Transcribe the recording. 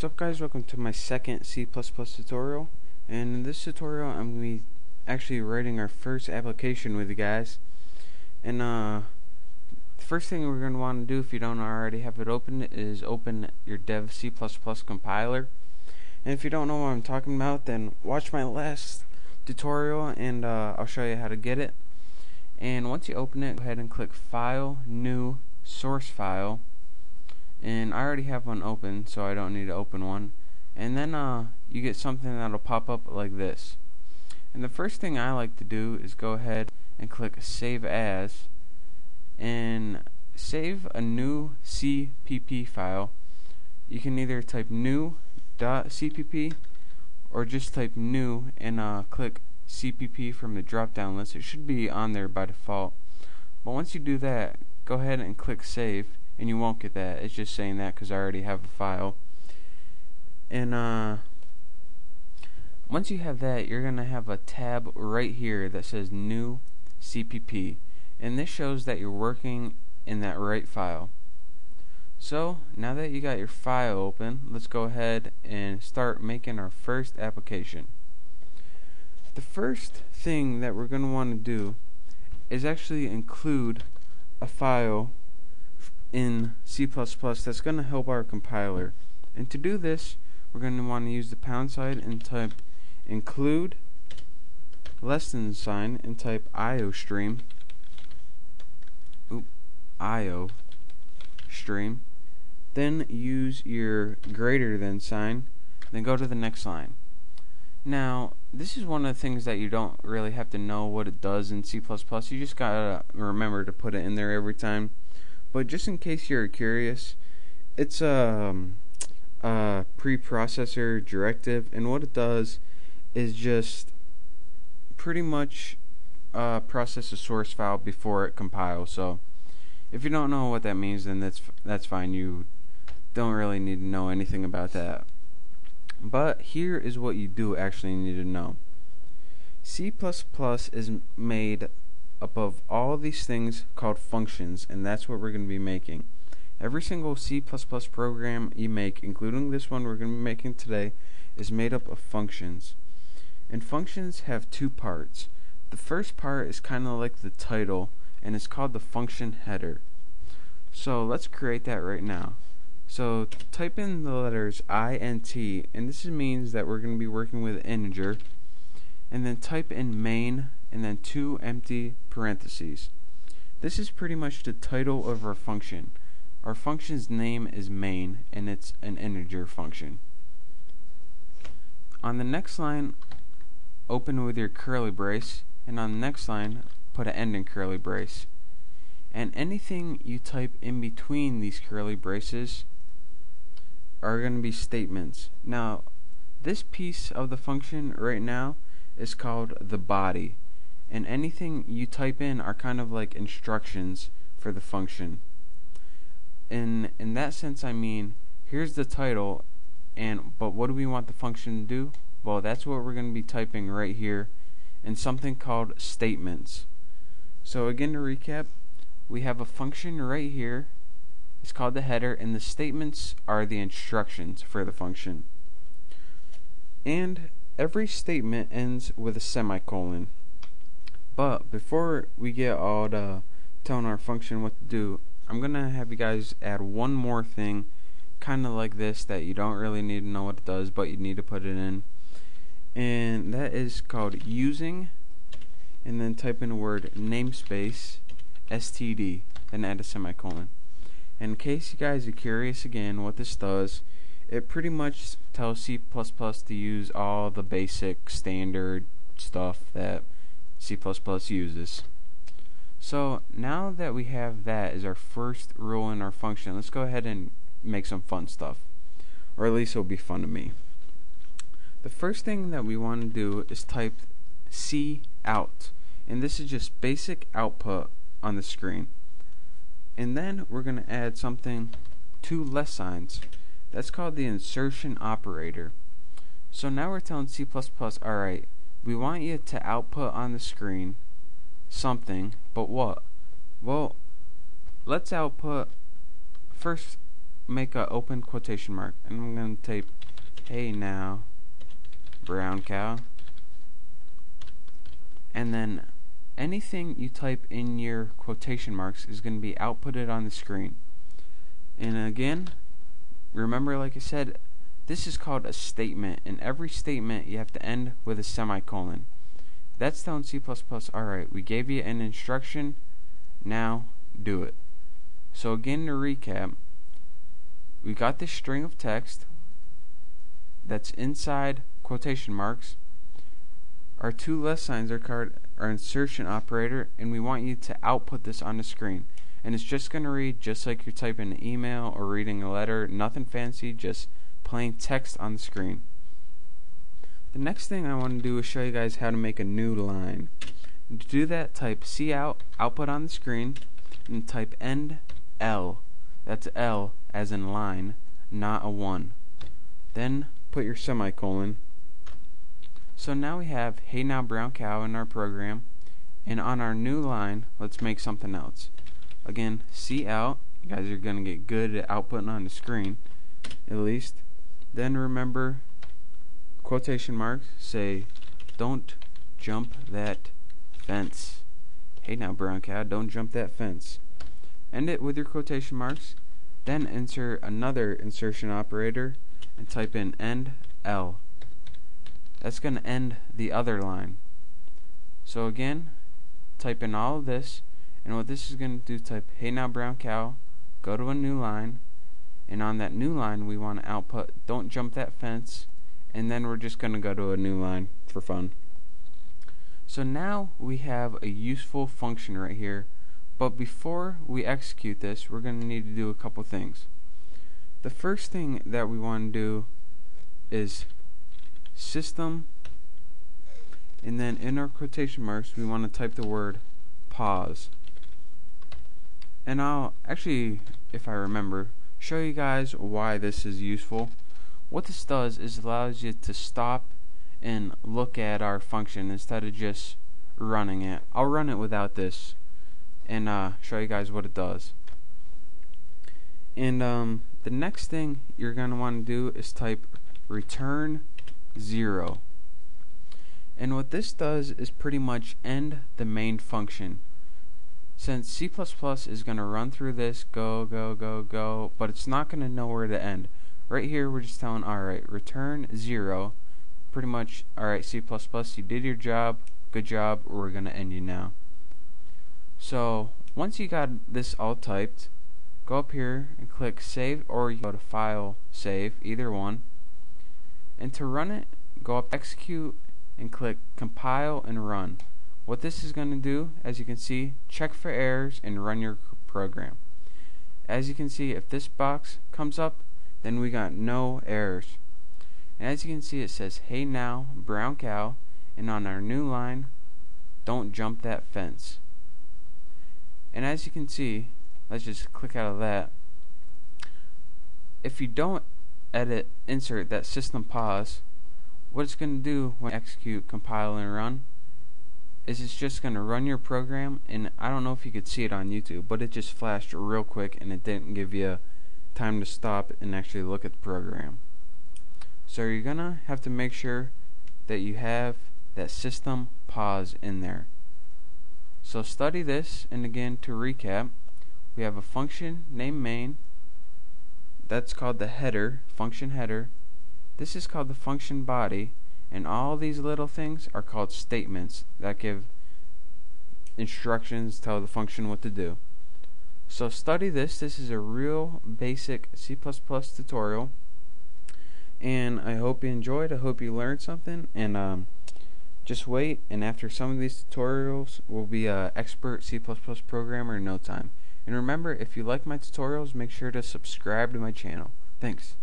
What's up guys, welcome to my second C++ tutorial. And in this tutorial I'm going to be actually writing our first application with you guys. And uh, the first thing we're going to want to do if you don't already have it open is open your dev C++ compiler. And if you don't know what I'm talking about then watch my last tutorial and uh, I'll show you how to get it. And once you open it go ahead and click file new source file and I already have one open so I don't need to open one. And then uh, you get something that'll pop up like this. And the first thing I like to do is go ahead and click save as. And save a new CPP file. You can either type new .cpp or just type new and uh, click CPP from the drop down list. It should be on there by default. But once you do that go ahead and click save and you won't get that. It's just saying that because I already have a file. And uh, once you have that, you're going to have a tab right here that says New CPP. And this shows that you're working in that right file. So, now that you got your file open, let's go ahead and start making our first application. The first thing that we're going to want to do is actually include a file in C++ that's going to help our compiler. And to do this, we're going to want to use the pound sign and type include less than sign and type iostream oop, io stream. Then use your greater than sign then go to the next line. Now this is one of the things that you don't really have to know what it does in C++ you just gotta remember to put it in there every time but just in case you're curious, it's um, a preprocessor directive, and what it does is just pretty much uh, process a source file before it compiles. So if you don't know what that means, then that's that's fine. You don't really need to know anything about that. But here is what you do actually need to know. C++ is made above all these things called functions, and that's what we're going to be making. Every single C++ program you make, including this one we're going to be making today, is made up of functions. And functions have two parts. The first part is kind of like the title, and it's called the function header. So let's create that right now. So type in the letters int, and this means that we're going to be working with integer, and then type in main and then two empty parentheses. This is pretty much the title of our function. Our function's name is main and it's an integer function. On the next line, open with your curly brace and on the next line, put an end in curly brace. And anything you type in between these curly braces are going to be statements. Now, this piece of the function right now is called the body and anything you type in are kind of like instructions for the function. In in that sense I mean here's the title and but what do we want the function to do? Well that's what we're going to be typing right here in something called statements. So again to recap, we have a function right here. It's called the header and the statements are the instructions for the function. And every statement ends with a semicolon. But before we get all the telling our function what to do, I'm going to have you guys add one more thing kind of like this that you don't really need to know what it does, but you need to put it in. And that is called using, and then type in a word namespace std, then add a semicolon. In case you guys are curious again what this does, it pretty much tells C++ to use all the basic standard stuff that C++ uses. So now that we have that as our first rule in our function, let's go ahead and make some fun stuff. Or at least it'll be fun to me. The first thing that we want to do is type C out. And this is just basic output on the screen. And then we're going to add something, two less signs. That's called the insertion operator. So now we're telling C++, alright, we want you to output on the screen something, but what? Well, let's output first make an open quotation mark and I'm going to type hey now brown cow and then anything you type in your quotation marks is going to be outputted on the screen and again remember like I said this is called a statement and every statement you have to end with a semicolon that's telling C++ alright we gave you an instruction now do it so again to recap we got this string of text that's inside quotation marks. Our two less signs are called our insertion operator, and we want you to output this on the screen. And it's just going to read just like you're typing an email or reading a letter, nothing fancy, just plain text on the screen. The next thing I want to do is show you guys how to make a new line. To do that, type cout, output on the screen, and type end L. That's L as in line, not a 1. Then put your semicolon. So now we have Hey Now Brown Cow in our program. And on our new line, let's make something else. Again, cout. You guys are going to get good at outputting on the screen, at least. Then remember, quotation marks say, don't jump that fence. Hey now, brown cow, don't jump that fence. End it with your quotation marks then insert another insertion operator and type in end L. That's going to end the other line. So again, type in all of this, and what this is going to do, type hey now brown cow, go to a new line, and on that new line we want to output don't jump that fence, and then we're just going to go to a new line for fun. So now we have a useful function right here but before we execute this, we're going to need to do a couple things. The first thing that we want to do is system and then in our quotation marks we want to type the word pause. And I'll actually, if I remember, show you guys why this is useful. What this does is allows you to stop and look at our function instead of just running it. I'll run it without this and uh, show you guys what it does. And um, the next thing you're going to want to do is type return 0. And what this does is pretty much end the main function. Since C++ is going to run through this, go, go, go, go, but it's not going to know where to end. Right here we're just telling, alright, return 0. Pretty much, alright C++, you did your job, good job, we're going to end you now. So once you got this all typed, go up here and click save or you go to file save, either one. And to run it, go up execute and click compile and run. What this is going to do, as you can see, check for errors and run your program. As you can see, if this box comes up, then we got no errors. And as you can see, it says, hey now, brown cow, and on our new line, don't jump that fence. And as you can see, let's just click out of that. If you don't edit, insert that system pause, what it's going to do when execute, compile, and run is it's just going to run your program, and I don't know if you could see it on YouTube, but it just flashed real quick and it didn't give you time to stop and actually look at the program. So you're going to have to make sure that you have that system pause in there. So study this, and again to recap, we have a function named main. That's called the header, function header. This is called the function body, and all these little things are called statements that give instructions, tell the function what to do. So study this. This is a real basic C++ tutorial, and I hope you enjoyed. I hope you learned something, and um, just wait, and after some of these tutorials, we'll be an expert C++ programmer in no time. And remember, if you like my tutorials, make sure to subscribe to my channel. Thanks.